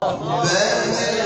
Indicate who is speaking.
Speaker 1: Benim